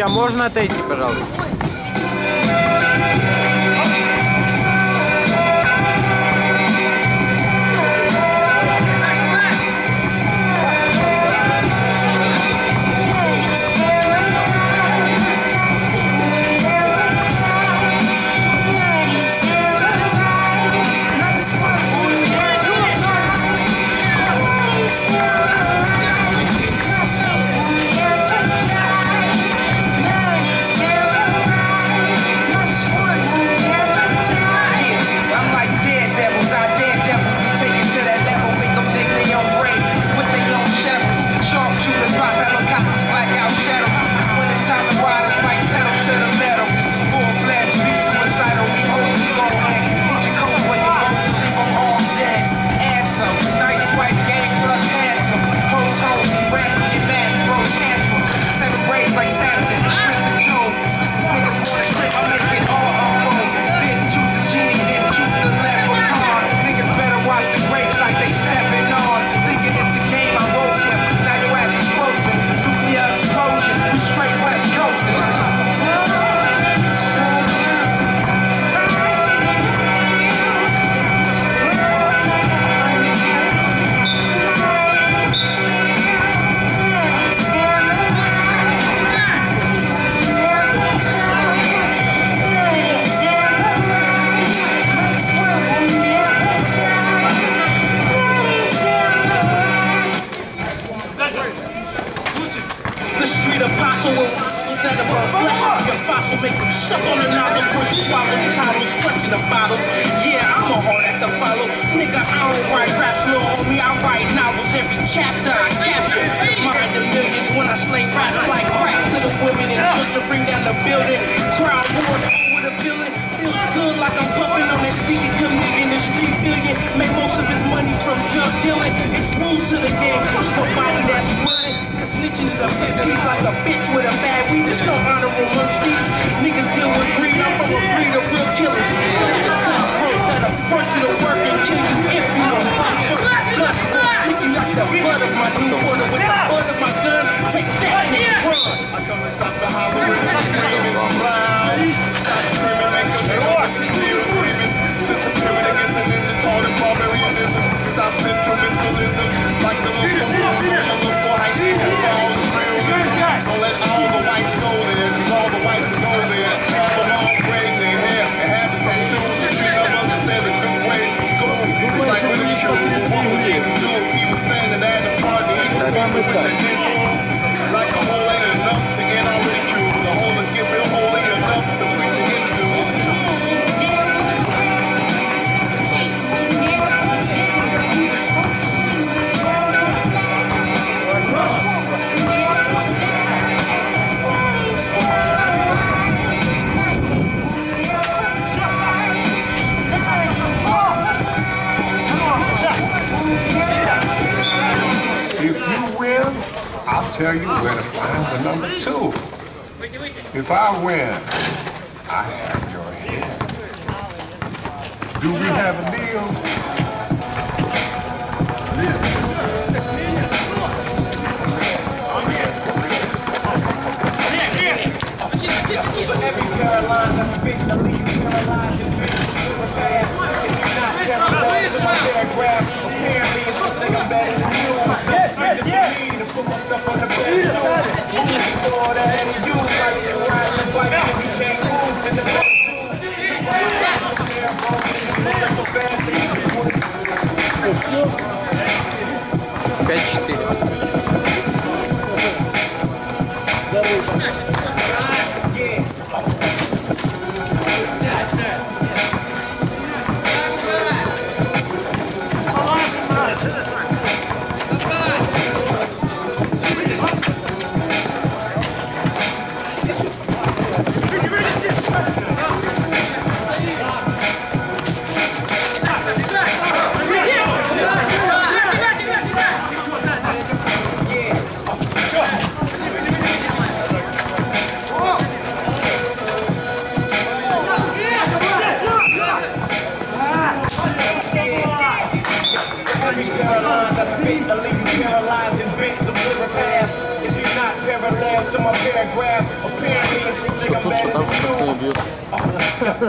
А можно отойти, пожалуйста? Nozzle before swallow the bottle. Yeah, I'm a hard act to follow. Nigga, I don't write raps, little homie, I write novels. Every chapter I capture. Mind the millions when I sling raps like crack to the women and children bring down the building. Crowd roars over the feeling. Feels good like I'm puffing on that comedian the street billion. Make most of his money from drug dealing. It's rules to the game, nobody that's snitching is a pet peeve like a bitch with a bad weed. There's no honor amongst these niggas deal with greed. I'm from a breed of real killers. It's cutthroat that'll front you to work and kill you if you don't punch your guts. Sticky like the blood of my new quarter with the blood of my gun. Take that and run. I come to stop the Hollywood. Stop screaming, I'll tell you where to find the number two. If I win, I have your head. Do we have a deal? Lord. we're not parallel to my paragraph, apparently you think I'm you.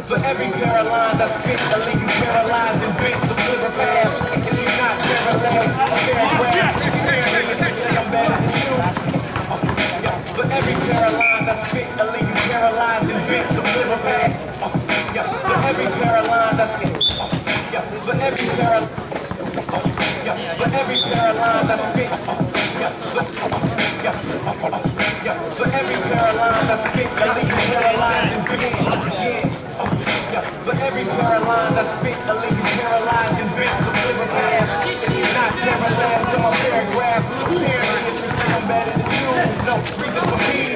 So every Carolines, I paralyzed and break some clearer paths. If you're not parallel to my paragraph, if you think I'm you. Every Carolines, I speak the least I leave you paralyzed and. For every paralyzed I speak a pass. If you're not paralyzed to my paragraphs, apparently it's because I'm better. No reason for me.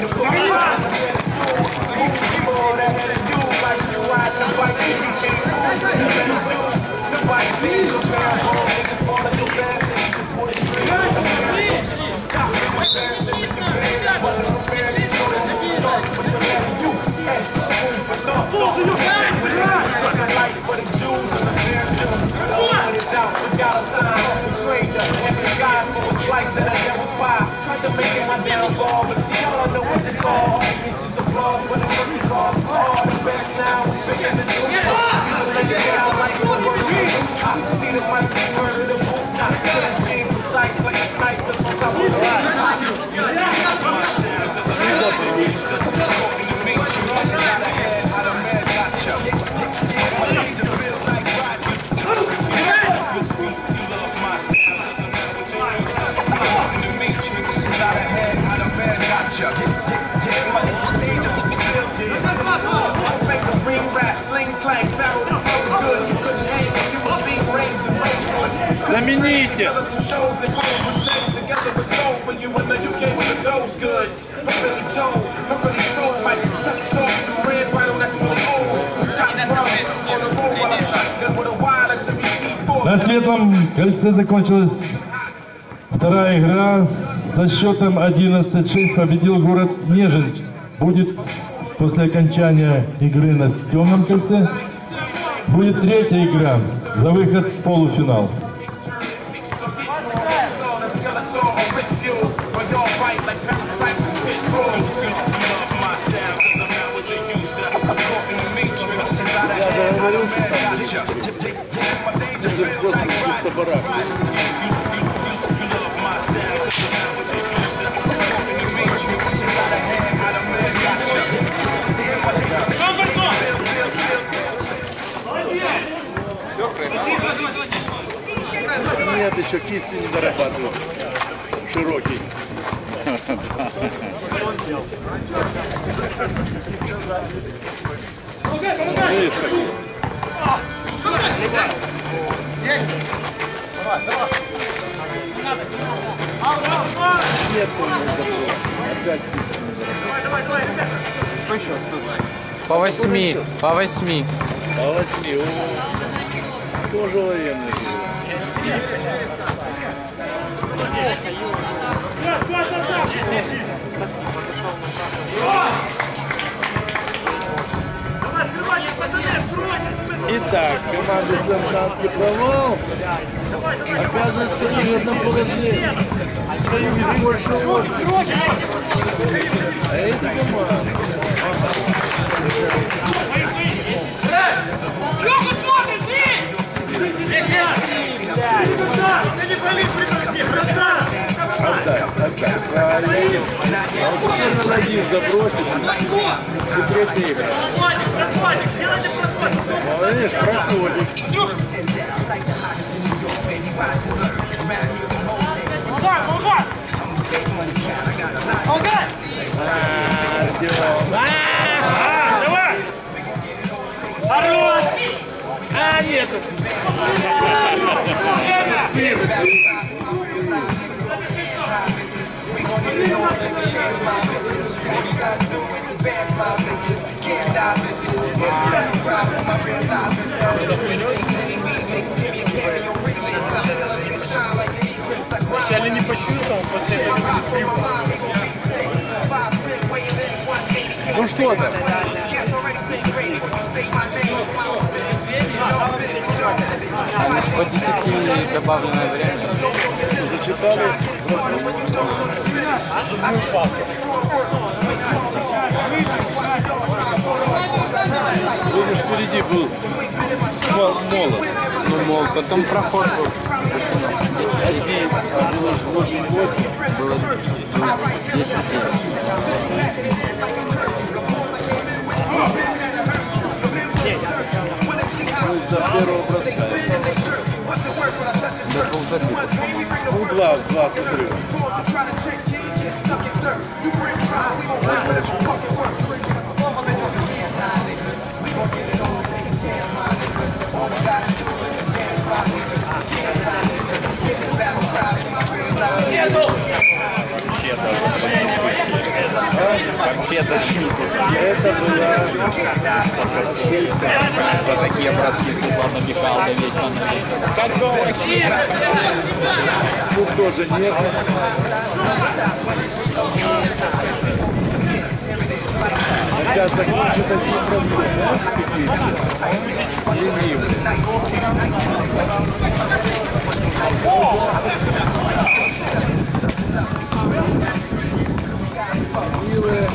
Замените! На светлом кольце закончилась вторая игра. Со счетом 11-6 победил город Нежин. Будет после окончания игры на темном кольце. Будет третья игра за выход в полуфинал. Нет, еще кистью не дорабатывал. Широкий. Видишь? Нет. Опять не дорабатывал. По восьми, по восьми. А возьми, о, тоже военный. Итак, команда Слэмшанки провал. Оказывается, в невидном положении. А это команда. Отдай. Правильно. А вот теперь надо один забросить. И третья игра. Проходик, проходик, сделайте проходик. Молодец, проходит. Значит, по 10 добавленное время. Зачитали? Вроде впереди был мол- молот. Ну, мол, потом проход был. Один, а было 8-8. Было 10 лет. Угла в 20 За такие броски Светлана Михайловна вечно тут тоже нет. Один пробил, да? Какие-то. Ленивый. Милые.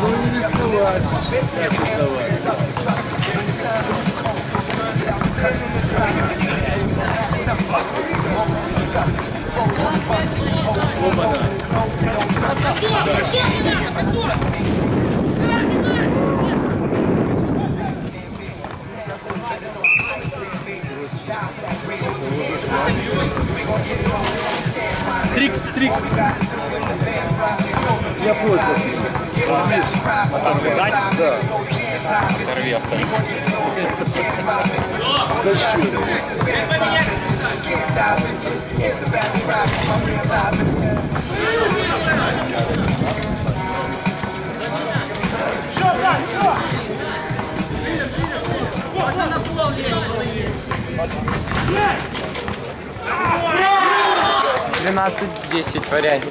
Ну и не рисковать. Так давай. Трикс, трикс. Я понял. Отрезать? Да. Оторви остальных. Защиту. Двенадцать, десять вариантов.